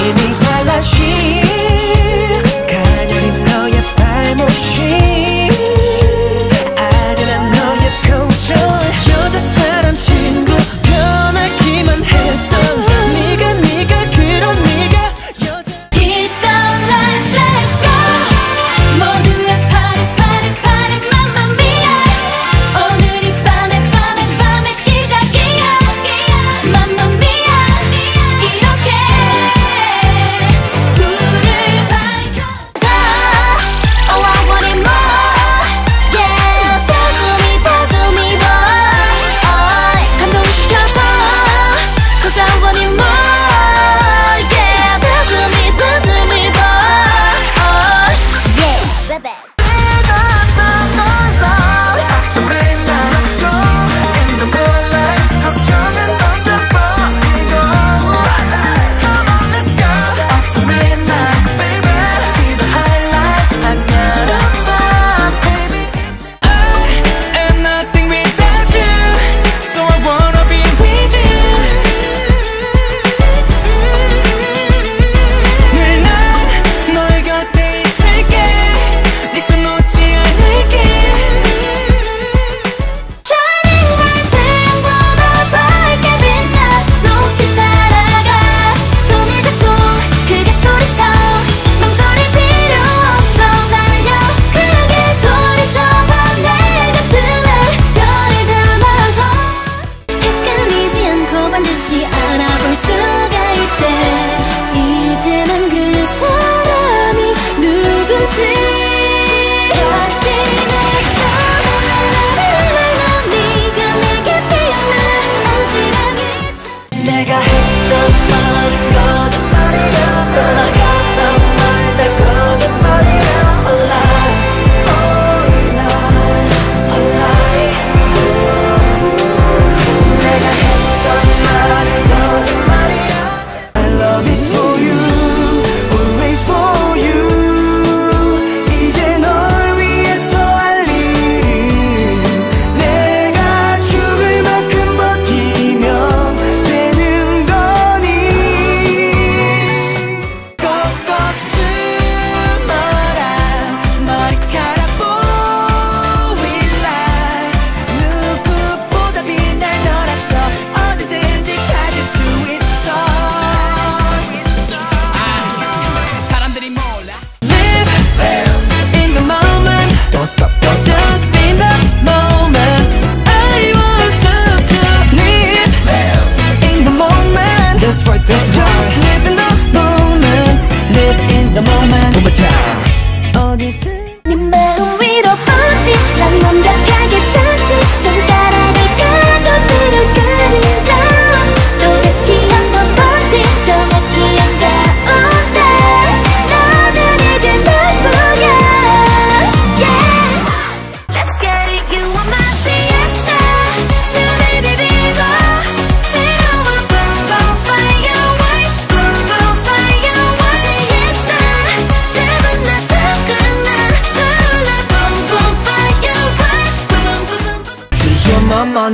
이미 갈라시 가녀린 너의 발못이.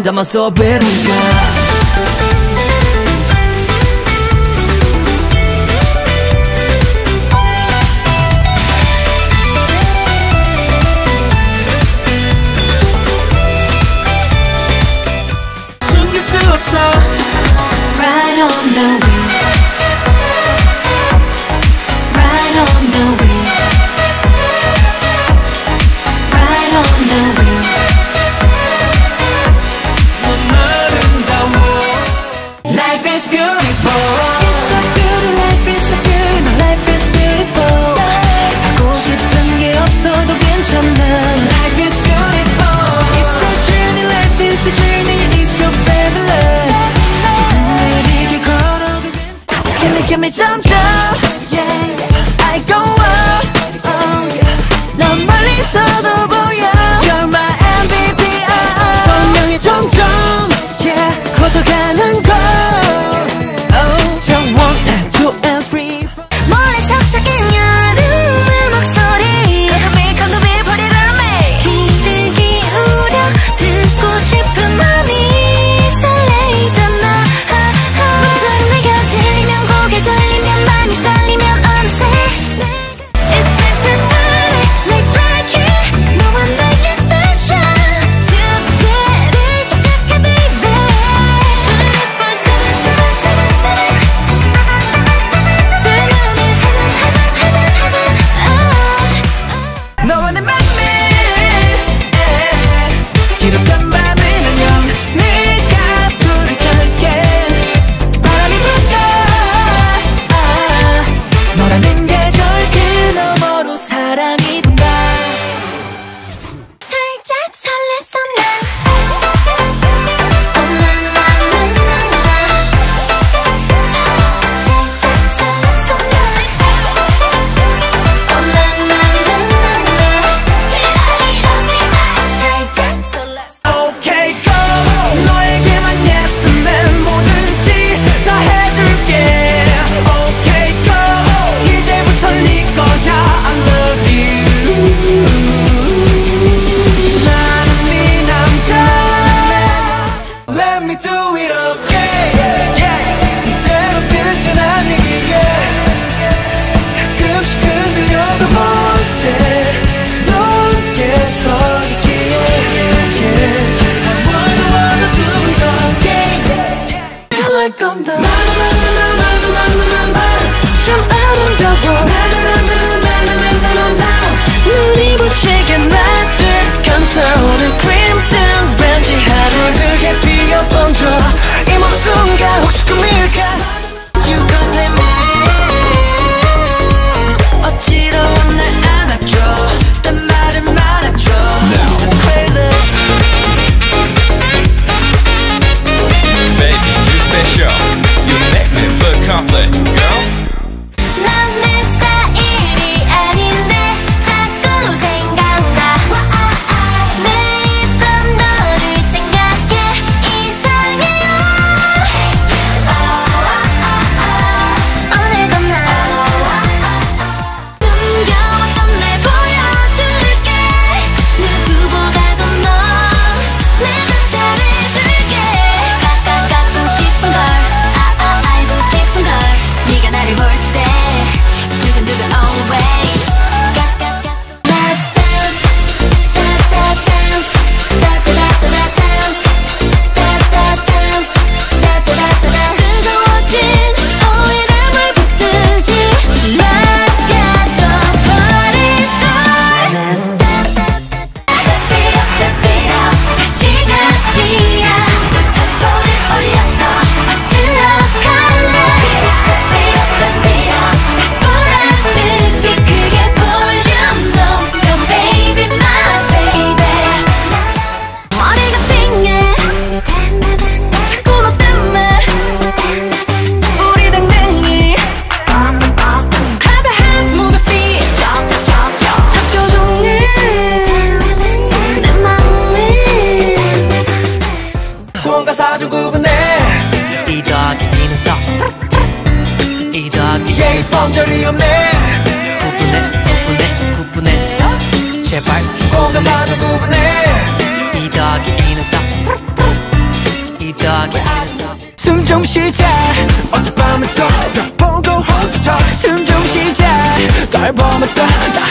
andiamo a sopermica me dumb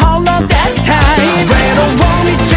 Hold on this want me.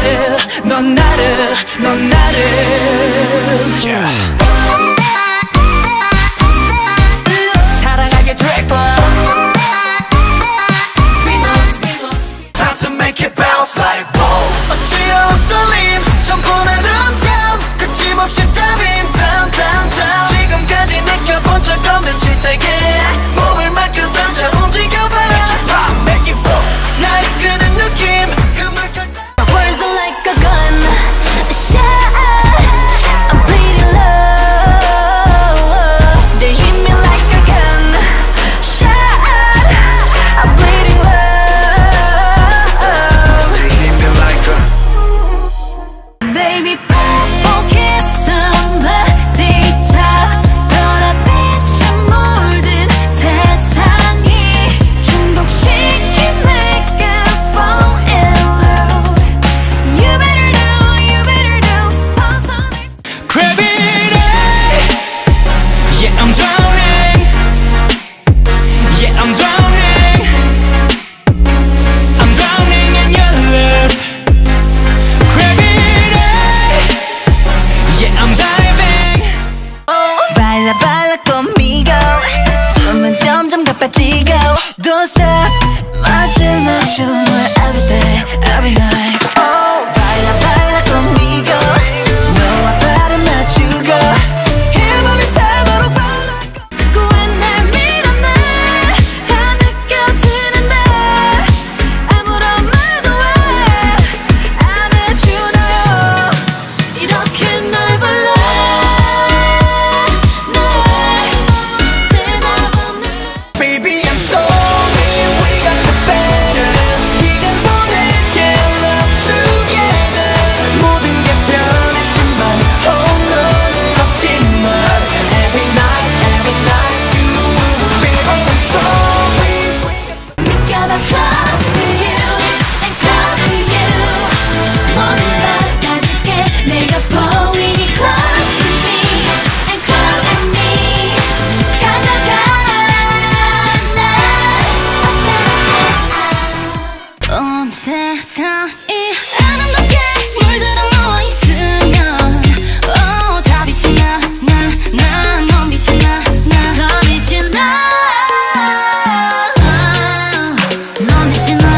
나를 넌 나를 넌 나를 yeah.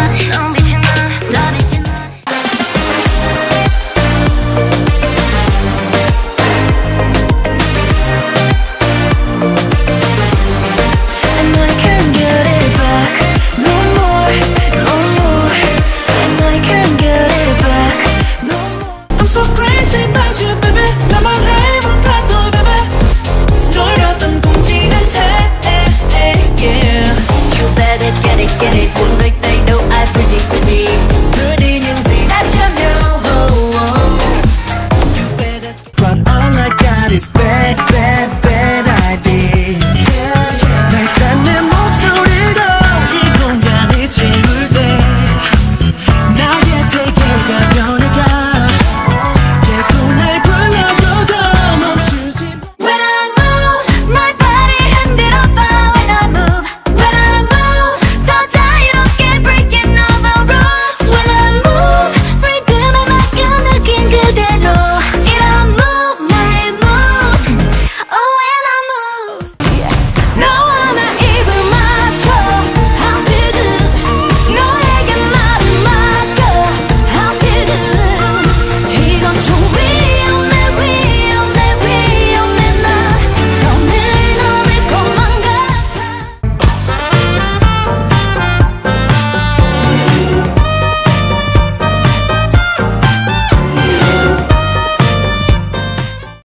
my